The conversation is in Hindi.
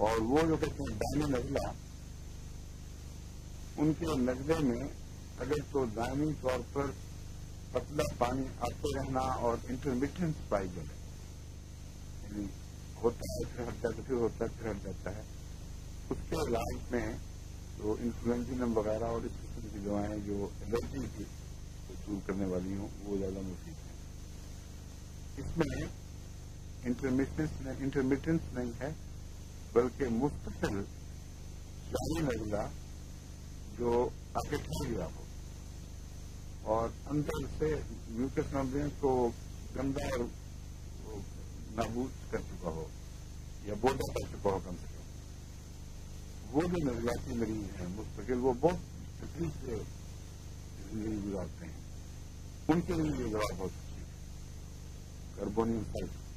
और वो जो कहते हैं दानी नजला, उनके नजले में अगर तो दानी तौर पर पतला पानी आते रहना और इंटरमीडियंट पाई जाए। होता है, फिर हट जाता फिर होता है, फिर हट जाता है। उसके इलाज में तो इन्फ्लुएंजिनम वगैरह और इस किस्म की दवाएँ जो एलर्जी की दूर करने वाली हों, वो ज़्यादा मुफीद है। इसमें इंटरमीडियंस नहीं है। बल्कि मुस्तकिल जारी नजला जो आगे गया हो। और अंदर से म्यूकस मेम्ब्रेन को गंदा नाबूद कर चुका हो, या बोधा कर चुका हो कम से कम। वो जो नजरियाती मरीज़ हैं मुस्तकिल वो बहुत तकलीफ़ से ज़िंदगी गुजारते हैं। उनके लिए ये बहुत अच्छी है। Carbonium side.